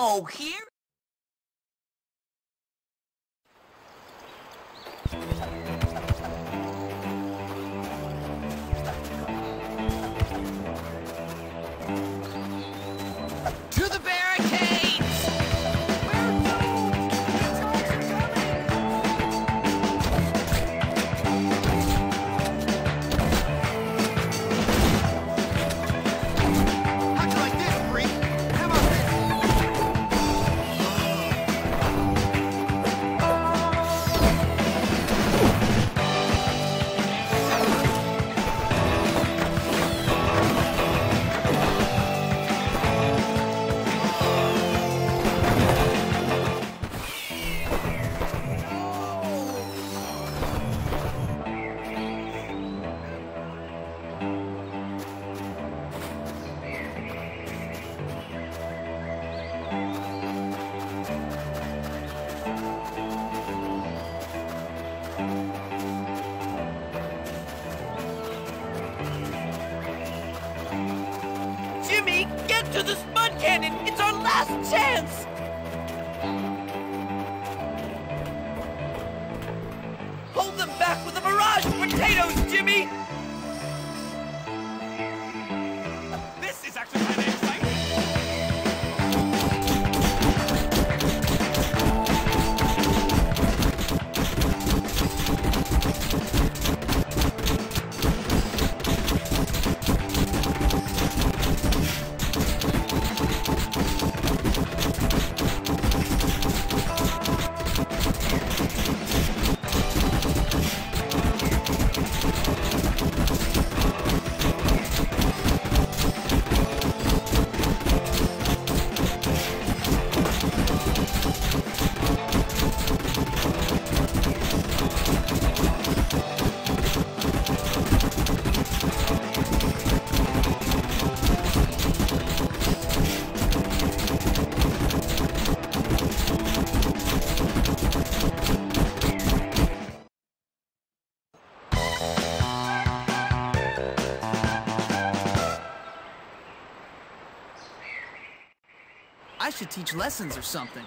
Oh, here? Jimmy, get to the spud cannon! It's our last chance! I should teach lessons or something.